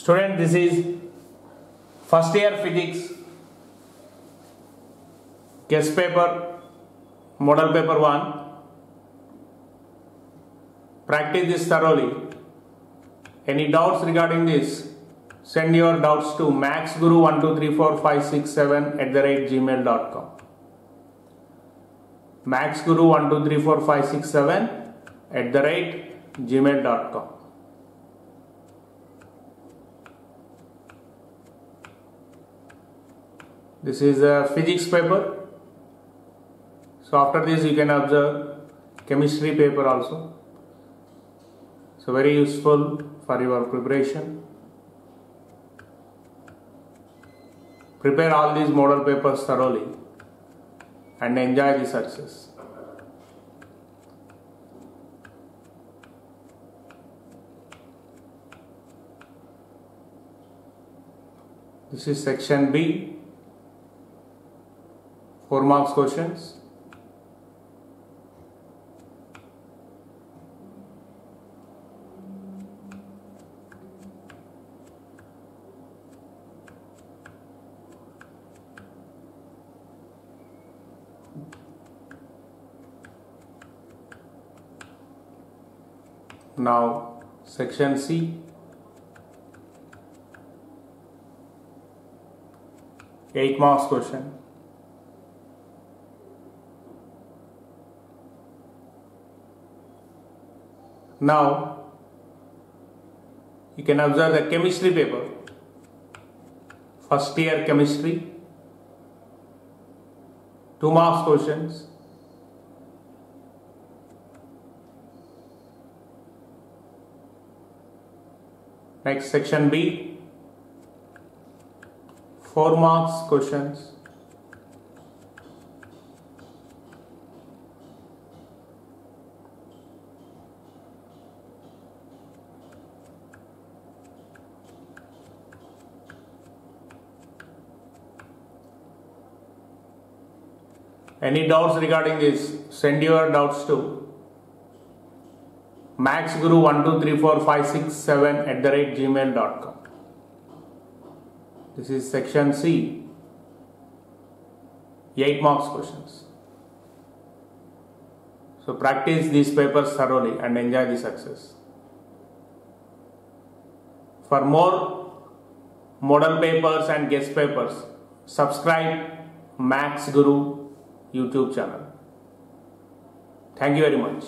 Student, this is first year physics guess paper, model paper 1. Practice this thoroughly. Any doubts regarding this? Send your doubts to maxguru123456 at the rate gmail.com. maxguru123456 at the rate gmail.com. This is a physics paper. So after this you can observe chemistry paper also. So very useful for your preparation. Prepare all these model papers thoroughly and enjoy the success. This is section B, 4 marks questions. Now, section C. Eight marks question. Now, you can observe the chemistry paper. First year chemistry. Two marks questions. Next section B. Four marks questions. Any doubts regarding this? Send your doubts to maxguru123456 at the rate gmail.com. This is section C. 8 marks questions. So practice these papers thoroughly and enjoy the success. For more model papers and guess papers, subscribe Max YouTube channel. Thank you very much.